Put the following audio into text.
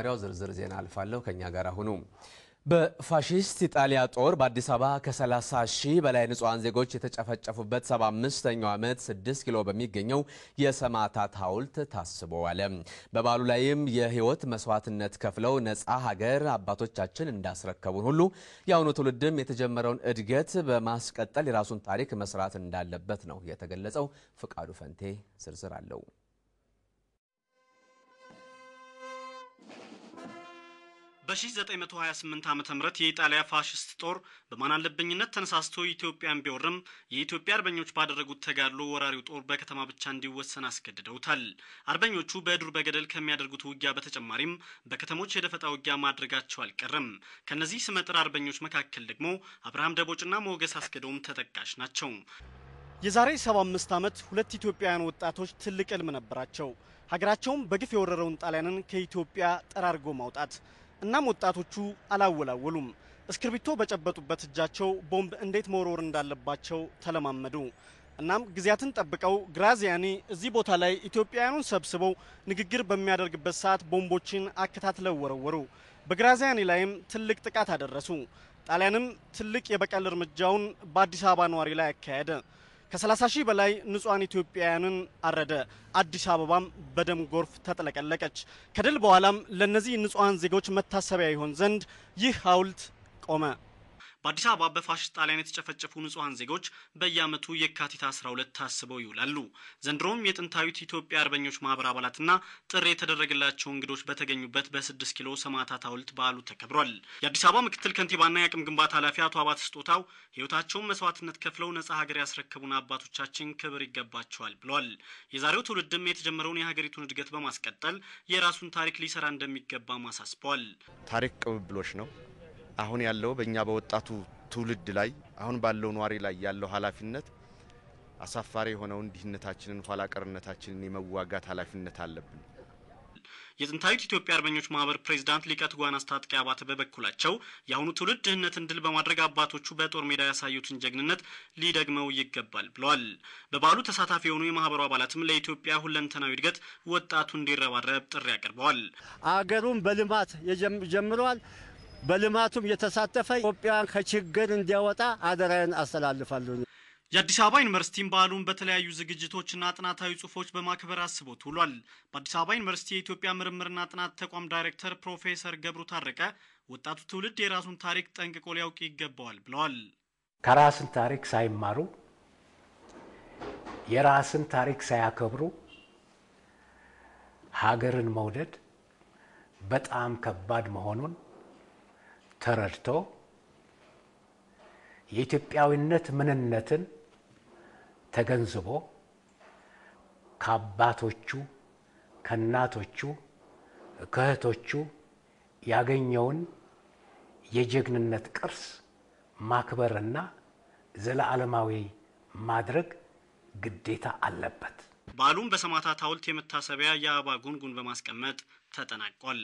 መጀመሪያው ዝርዝር ዜና አልፋለሁ። ከኛ ጋር ሁኑ። በፋሺስት ኢጣሊያ ጦር በአዲስ አበባ ከ30 ሺህ በላይ ንጹሐን ዜጎች የተጨፈጨፉበት 75ኛው ዓመት 6 ኪሎ በሚገኘው የሰማዕታት ሐውልት ታስቦ ዋለ። በበዓሉ ላይም የሕይወት መስዋዕትነት ከፍለው ነፃ ሀገር አባቶቻችን እንዳስረከቡን ሁሉ የአሁኑ ትውልድም የተጀመረውን እድገት በማስቀጠል የራሱን ታሪክ መስራት እንዳለበት ነው የተገለጸው። ፍቃዱ ፈንቴ ዝርዝር አለው። በ1928 ዓ ም የኢጣሊያ ፋሽስት ጦር በማናለብኝነት ተነሳስቶ ኢትዮጵያን ቢወርም የኢትዮጵያ አርበኞች ባደረጉት ተጋድሎ ወራሪው ጦር በከተማ ብቻ እንዲወሰን አስገድደውታል። አርበኞቹ በዱር በገደል ከሚያደርጉት ውጊያ በተጨማሪም በከተሞች የደፈጣ ውጊያ ማድረጋቸው አልቀረም። ከእነዚህ ስመጥር አርበኞች መካከል ደግሞ አብርሃም ደቦጭና ሞገስ አስገዶም ተጠቃሽ ናቸው። የዛሬ 75 ዓመት ሁለት ኢትዮጵያውያን ወጣቶች ትልቅ ሕልም ነበራቸው። ሀገራቸውም በግፍ የወረረውን ጣሊያንን ከኢትዮጵያ ጠራርጎ ማውጣት። እናም ወጣቶቹ አላወላወሉም። እስክርቢቶ በጨበጡበት እጃቸው ቦምብ እንዴት መወርወር እንዳለባቸው ተለማመዱ። እናም ጊዜያትን ጠብቀው ግራዚያኒ እዚህ ቦታ ላይ ኢትዮጵያውያኑን ሰብስበው ንግግር በሚያደርግበት ሰዓት ቦምቦችን አከታትለው ወረወሩ። በግራዚያኒ ላይም ትልቅ ጥቃት አደረሱ። ጣሊያንም ትልቅ የበቀል እርምጃውን በአዲስ አበባ ነዋሪ ላይ አካሄደ። ከ30 ሺህ በላይ ንጹሐን ኢትዮጵያውያንን አረደ። አዲስ አበባም በደም ጎርፍ ተጥለቀለቀች። ከድል በኋላም ለእነዚህ ንጹሐን ዜጎች መታሰቢያ ይሆን ዘንድ ይህ ሐውልት ቆመ። በአዲስ አበባ በፋሽስት ጣሊያን የተጨፈጨፉ ንጹሐን ዜጎች በየዓመቱ የካቲት 12 ታስበው ይውላሉ። ዘንድሮም የጥንታዊት ኢትዮጵያ አርበኞች ማህበር አባላትና ጥሪ የተደረገላቸው እንግዶች በተገኙበት በስድስት ኪሎ ሰማዕታት ሐውልት በዓሉ ተከብሯል። የአዲስ አበባ ምክትል ከንቲባና የአቅም ግንባታ ኃላፊ አቶ አባት ስጦታው ሕይወታቸውን መስዋዕትነት ከፍለው ነጻ ሀገር ያስረከቡን አባቶቻችን ክብር ይገባቸዋል ብለዋል። የዛሬው ትውልድም የተጀመረውን የሀገሪቱን እድገት በማስቀጠል የራሱን ታሪክ ሊሰራ እንደሚገባም አሳስበዋል። ታሪክ ቅብብሎች ነው። አሁን ያለው በእኛ በወጣቱ ትውልድ ላይ አሁን ባለው ነዋሪ ላይ ያለው ኃላፊነት አሳፋሪ የሆነውን ድህነታችንን ኋላ ቀርነታችንን የመዋጋት ኃላፊነት አለብን። የጥንታዊት ኢትዮጵያ አርበኞች ማህበር ፕሬዚዳንት ሊቀ ትጉሃን አስታጥቄ አባተ በበኩላቸው የአሁኑ ትውልድ ድህነትን ድል በማድረግ አባቶቹ በጦር ሜዳ ያሳዩትን ጀግንነት ሊደግመው ይገባል ብለዋል። በበዓሉ ተሳታፊ የሆኑ የማህበሩ አባላትም ለኢትዮጵያ ሁለንተናዊ እድገት ወጣቱ እንዲረባረብ ጥሪ አቅርበዋል። አገሩን በልማት ጀምረዋል። በልማቱም የተሳተፈ ኢትዮጵያን ከችግር እንዲያወጣ አደራዬን አስተላልፋለሁ። የአዲስ አበባ ዩኒቨርሲቲም በዓሉን በተለያዩ ዝግጅቶችና ጥናታዊ ጽሁፎች በማክበር አስቦት ውሏል። በአዲስ አበባ ዩኒቨርሲቲ የኢትዮጵያ ምርምርና ጥናት ተቋም ዳይሬክተር ፕሮፌሰር ገብሩ ታረቀ ወጣቱ ትውልድ የራሱን ታሪክ ጠንቅቆ ሊያውቅ ይገባዋል ብለዋል። ከራስን ታሪክ ሳይማሩ የራስን ታሪክ ሳያከብሩ ሀገርን መውደድ በጣም ከባድ መሆኑን ተረድቶ የኢትዮጵያዊነት ምንነትን ተገንዝቦ ከአባቶቹ ከእናቶቹ ከእህቶቹ ያገኘውን የጀግንነት ቅርስ ማክበርና ዘለዓለማዊ ማድረግ ግዴታ አለበት። በዓሉም በሰማዕታት ሐውልት የመታሰቢያ የአበባ ጉንጉን በማስቀመጥ ተጠናቋል።